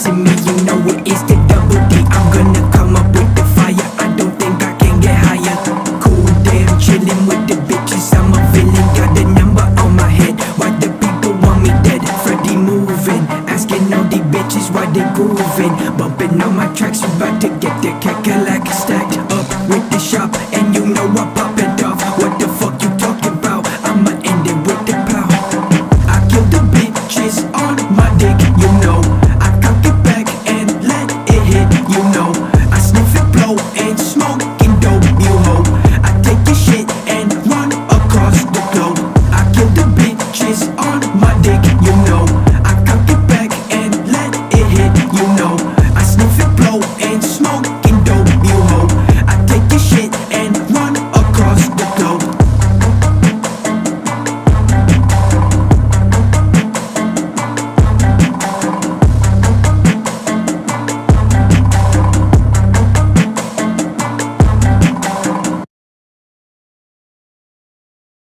see me, you know it is the double D. I'm gonna come up with the fire. I don't think I can get higher. Cool down, chillin' with the bitches. I'm a villain, got the number on my head. Why the people want me dead? Freddie moving, asking all the bitches why they grooving. Bumping on my tracks, you about to get the caca.